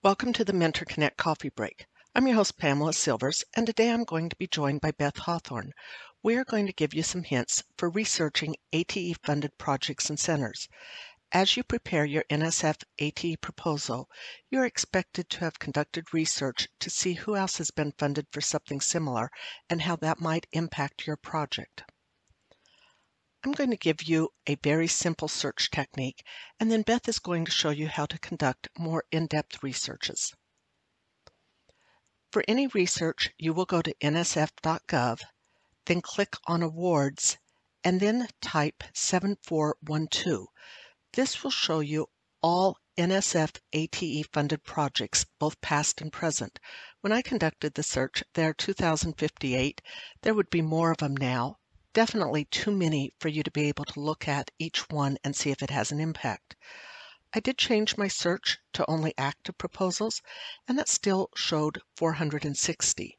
Welcome to the Mentor Connect Coffee Break. I'm your host, Pamela Silvers, and today I'm going to be joined by Beth Hawthorne. We are going to give you some hints for researching ATE funded projects and centers. As you prepare your NSF ATE proposal, you're expected to have conducted research to see who else has been funded for something similar and how that might impact your project. I'm going to give you a very simple search technique, and then Beth is going to show you how to conduct more in-depth researches. For any research, you will go to nsf.gov, then click on Awards, and then type 7412. This will show you all NSF ATE funded projects, both past and present. When I conducted the search, there are 2,058. There would be more of them now, definitely too many for you to be able to look at each one and see if it has an impact. I did change my search to only active proposals, and that still showed 460.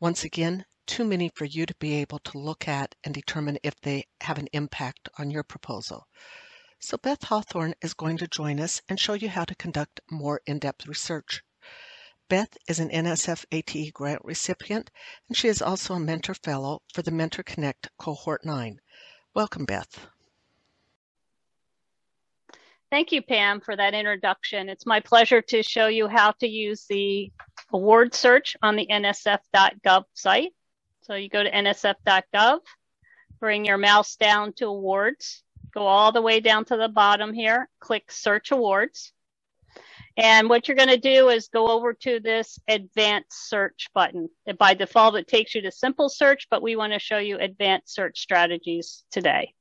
Once again, too many for you to be able to look at and determine if they have an impact on your proposal. So Beth Hawthorne is going to join us and show you how to conduct more in-depth research. Beth is an NSF ATE grant recipient, and she is also a Mentor Fellow for the Mentor Connect Cohort 9. Welcome, Beth. Thank you, Pam, for that introduction. It's my pleasure to show you how to use the award search on the nsf.gov site. So you go to nsf.gov, bring your mouse down to awards, go all the way down to the bottom here, click search awards. And what you're going to do is go over to this advanced search button. By default, it takes you to simple search, but we want to show you advanced search strategies today.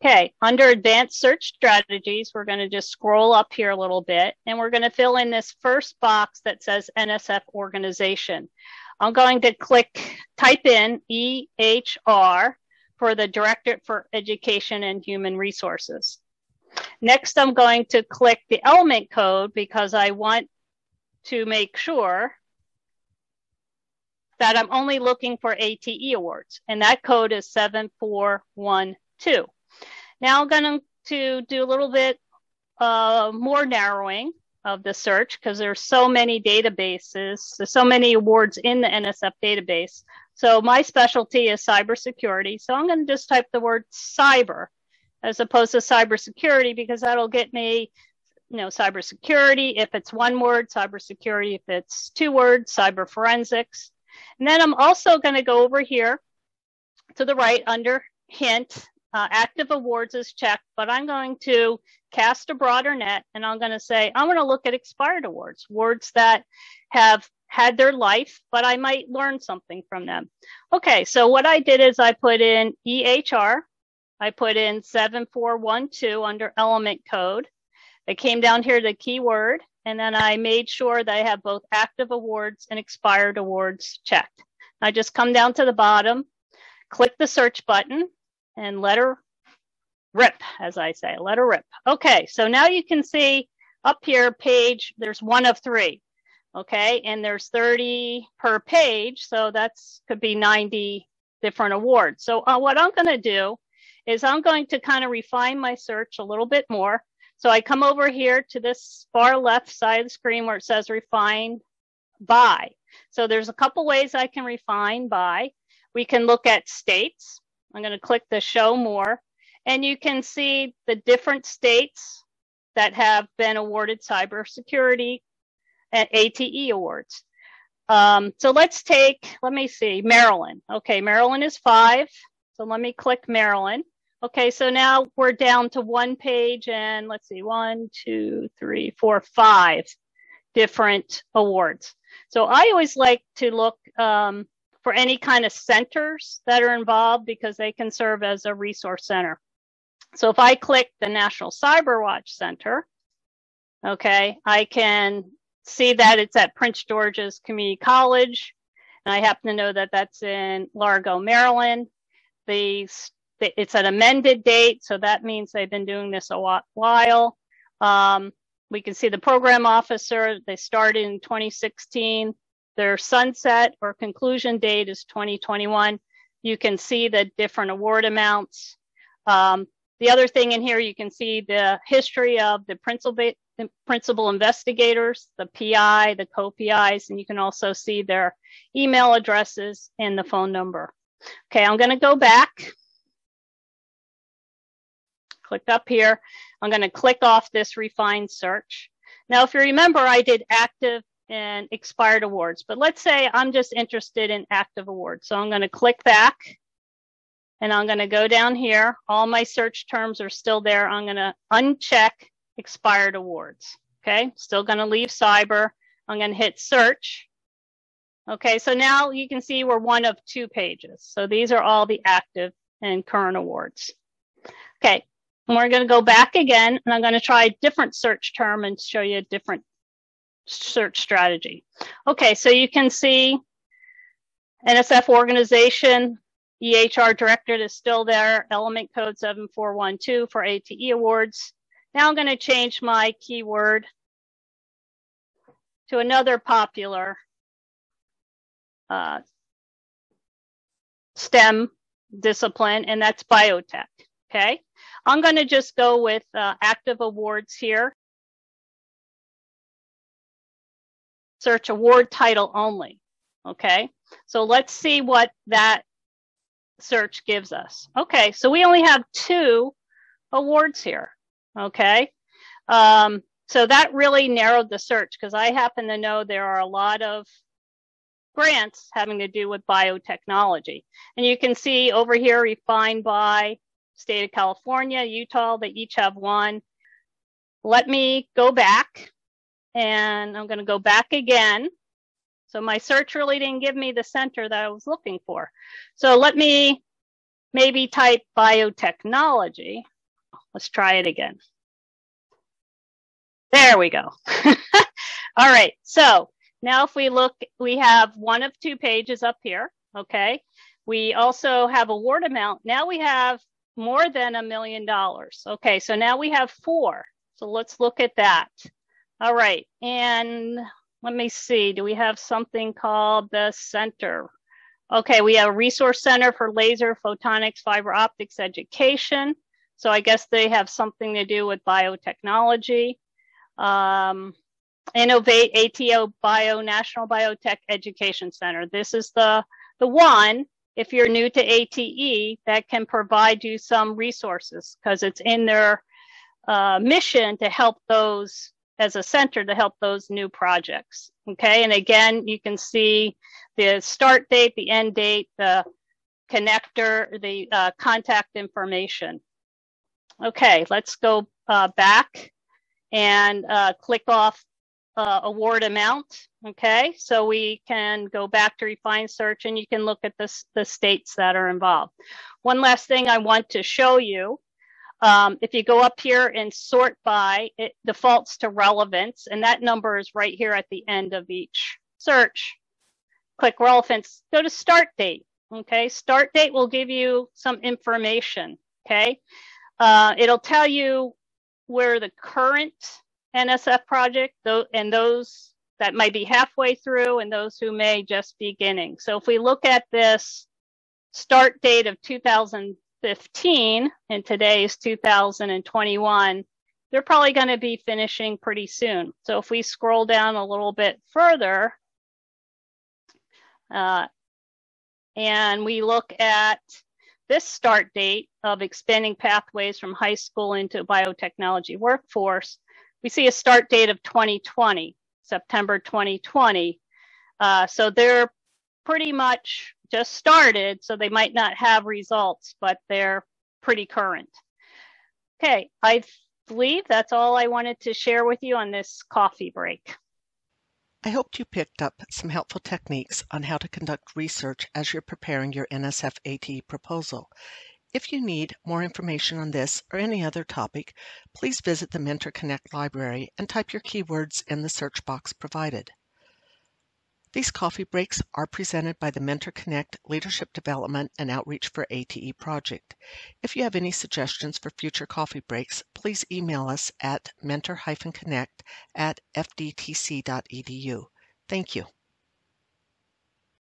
Okay, under advanced search strategies, we're going to just scroll up here a little bit and we're going to fill in this first box that says NSF organization. I'm going to click, type in EHR for the Directorate for Education and Human Resources. Next, I'm going to click the element code because I want to make sure that I'm only looking for ATE awards, and that code is 7412. Now I'm going to do a little bit uh, more narrowing of the search because there's so many databases, there's so many awards in the NSF database. So my specialty is cybersecurity. So I'm going to just type the word cyber as opposed to cybersecurity because that'll get me you know cybersecurity if it's one word cybersecurity if it's two words cyber forensics. And then i'm also going to go over here to the right under hint uh, active awards is checked but i'm going to cast a broader net and i'm going to say i'm going to look at expired awards awards that have had their life but i might learn something from them. Okay so what i did is i put in ehr I put in 7412 under element code. I came down here to keyword, and then I made sure that I have both active awards and expired awards checked. I just come down to the bottom, click the search button, and let her rip, as I say, let her rip. Okay, so now you can see up here page, there's one of three. Okay, and there's 30 per page, so that's could be 90 different awards. So uh, what I'm gonna do is I'm going to kind of refine my search a little bit more. So I come over here to this far left side of the screen where it says refine by. So there's a couple ways I can refine by. We can look at states. I'm going to click the show more and you can see the different states that have been awarded cybersecurity and ATE awards. Um, so let's take, let me see, Maryland. Okay, Maryland is five. So let me click Maryland. Okay, so now we're down to one page and let's see, one, two, three, four, five different awards. So I always like to look um, for any kind of centers that are involved because they can serve as a resource center. So if I click the National Cyber Watch Center, okay, I can see that it's at Prince George's Community College. And I happen to know that that's in Largo, Maryland. The it's an amended date, so that means they've been doing this a while. Um, we can see the program officer, they started in 2016. Their sunset or conclusion date is 2021. You can see the different award amounts. Um, the other thing in here, you can see the history of the principal principal investigators, the PI, the co-PIs, and you can also see their email addresses and the phone number. Okay, I'm going to go back. Click up here. I'm going to click off this refined search. Now, if you remember, I did active and expired awards, but let's say I'm just interested in active awards. So I'm going to click back and I'm going to go down here. All my search terms are still there. I'm going to uncheck expired awards. Okay, still going to leave cyber. I'm going to hit search. Okay, so now you can see we're one of two pages. So these are all the active and current awards. Okay, and we're going to go back again and I'm going to try a different search term and show you a different search strategy. Okay, so you can see NSF organization, EHR director is still there, element code 7412 for ATE awards. Now I'm going to change my keyword to another popular uh, STEM discipline, and that's biotech. Okay, I'm going to just go with uh, active awards here. Search award title only. Okay, so let's see what that search gives us. Okay, so we only have two awards here. Okay, um, so that really narrowed the search because I happen to know there are a lot of grants having to do with biotechnology. And you can see over here, refined by state of California, Utah, they each have one. Let me go back and I'm going to go back again. So my search really didn't give me the center that I was looking for. So let me maybe type biotechnology. Let's try it again. There we go. All right. So now if we look, we have one of two pages up here. Okay. We also have award amount. Now we have more than a million dollars. Okay. So now we have four. So let's look at that. All right. And let me see. Do we have something called the center? Okay. We have a resource center for laser photonics fiber optics education. So I guess they have something to do with biotechnology. Um, Innovate ATO Bio National Biotech Education Center. This is the, the one, if you're new to ATE, that can provide you some resources because it's in their uh, mission to help those as a center to help those new projects. Okay, and again, you can see the start date, the end date, the connector, the uh, contact information. Okay, let's go uh, back and uh, click off uh, award amount. Okay, so we can go back to refine search and you can look at this, the states that are involved. One last thing I want to show you. Um, if you go up here and sort by, it defaults to relevance, and that number is right here at the end of each search. Click relevance, go to start date. Okay, start date will give you some information. Okay, uh, it'll tell you where the current NSF project and those that might be halfway through and those who may just be beginning. So if we look at this start date of 2015 and today is 2021, they're probably going to be finishing pretty soon. So if we scroll down a little bit further uh, and we look at this start date of expanding pathways from high school into biotechnology workforce, we see a start date of 2020, September 2020. Uh, so they're pretty much just started, so they might not have results, but they're pretty current. Okay, I believe that's all I wanted to share with you on this coffee break. I hoped you picked up some helpful techniques on how to conduct research as you're preparing your NSF ATE proposal. If you need more information on this or any other topic, please visit the Mentor Connect library and type your keywords in the search box provided. These coffee breaks are presented by the Mentor Connect Leadership Development and Outreach for ATE project. If you have any suggestions for future coffee breaks, please email us at mentor-connect at fdtc.edu. Thank you.